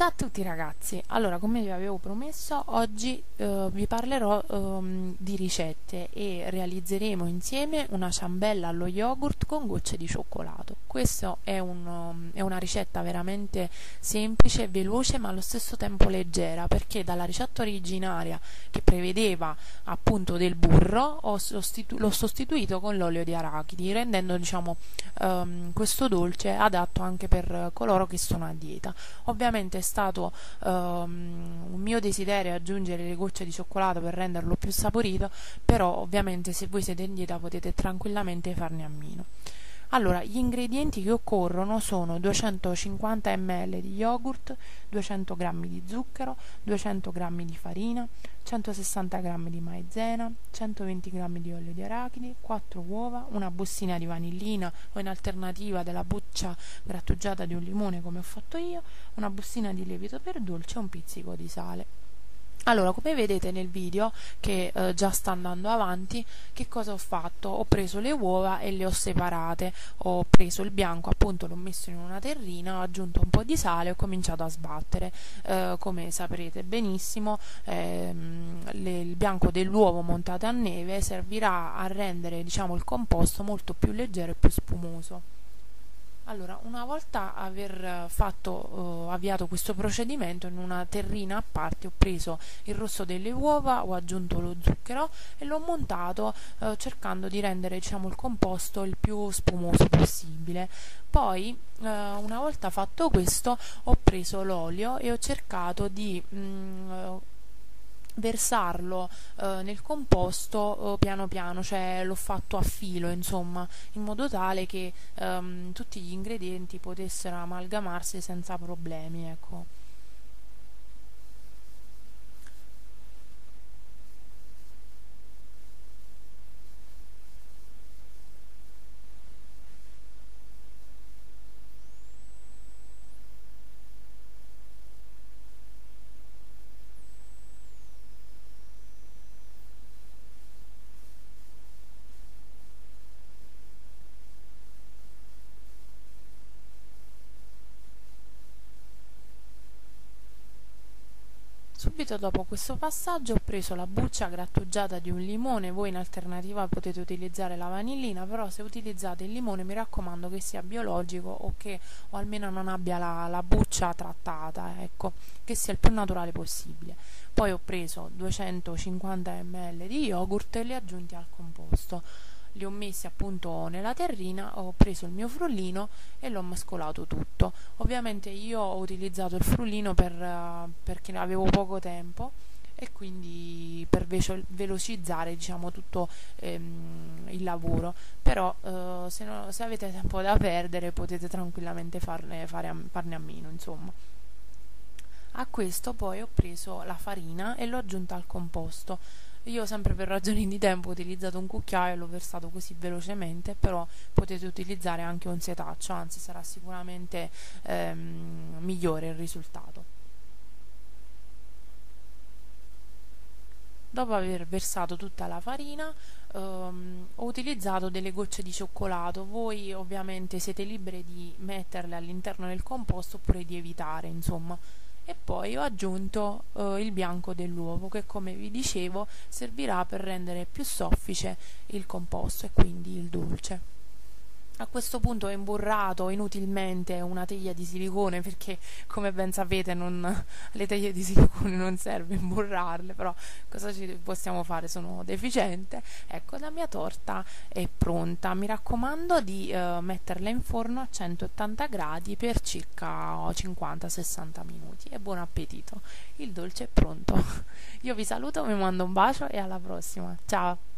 Ciao a tutti ragazzi, allora come vi avevo promesso oggi eh, vi parlerò um, di ricette e realizzeremo insieme una ciambella allo yogurt con gocce di cioccolato. Questa è, un, um, è, una ricetta veramente semplice, veloce ma allo stesso tempo leggera perché dalla ricetta originaria che prevedeva appunto del burro sostitu l'ho sostituito con l'olio di arachidi rendendo diciamo um, questo dolce adatto anche per coloro che sono a dieta. Ovviamente stato um, un mio desiderio aggiungere le gocce di cioccolato per renderlo più saporito, però ovviamente se voi siete in dieta potete tranquillamente farne a meno. Allora, gli ingredienti che occorrono sono 250 ml di yogurt, 200 g di zucchero, 200 g di farina, 160 g di maizena, 120 g di olio di arachidi, 4 uova, una bustina di vanillina o in alternativa della buccia grattugiata di un limone come ho fatto io, una bustina di lievito per dolce e un pizzico di sale. Allora, come vedete nel video che eh, già sta andando avanti, che cosa ho fatto? Ho preso le uova e le ho separate, ho preso il bianco, appunto l'ho messo in una terrina, ho aggiunto un po' di sale e ho cominciato a sbattere. Eh, come saprete benissimo, ehm, le, il bianco dell'uovo montato a neve servirà a rendere diciamo, il composto molto più leggero e più spumoso. Allora, una volta aver fatto, uh, avviato questo procedimento in una terrina a parte ho preso il rosso delle uova, ho aggiunto lo zucchero e l'ho montato uh, cercando di rendere diciamo, il composto il più spumoso possibile. Poi, uh, una volta fatto questo, ho preso l'olio e ho cercato di mh, mm, versarlo eh, nel composto eh, piano piano, cioè l'ho fatto a filo, insomma, in modo tale che ehm, tutti gli ingredienti potessero amalgamarsi senza problemi, ecco. Subito dopo questo passaggio ho preso la buccia grattugiata di un limone, voi in alternativa potete utilizzare la vanillina, però se utilizzate il limone mi raccomando che sia biologico o che o almeno non abbia la, la buccia trattata, ecco, che sia il più naturale possibile. Poi ho preso 250 ml di yogurt e li ho aggiunti al composto li ho messi appunto nella terrina, ho preso il mio frullino e l'ho mescolato tutto. Ovviamente io ho utilizzato il frullino per, uh, perché avevo poco tempo e quindi per velocizzare diciamo tutto ehm, il lavoro. Però eh, se, no, se, avete tempo da perdere potete tranquillamente farne, a, farne a meno insomma. A questo poi ho preso la farina e l'ho aggiunta al composto io sempre per ragioni di tempo ho utilizzato un cucchiaio e l'ho versato così velocemente, però potete utilizzare anche un setaccio, anzi sarà sicuramente ehm, migliore il risultato. Dopo aver versato tutta la farina um, ho utilizzato delle gocce di cioccolato, voi ovviamente siete liberi di metterle all'interno del composto oppure di evitare, insomma e poi ho aggiunto eh, il bianco dell'uovo che come vi dicevo servirà per rendere più soffice il composto e quindi il dolce. A questo punto ho imburrato inutilmente una teglia di silicone perché come ben sapete non, le teglie di silicone non serve imburrarle, però cosa ci possiamo fare? Sono deficiente. Ecco, la mia torta è pronta. Mi raccomando di uh, metterla in forno a 180 gradi per circa 50-60 minuti e buon appetito. Il dolce è pronto. Io vi saluto, vi mando un bacio e alla prossima. Ciao!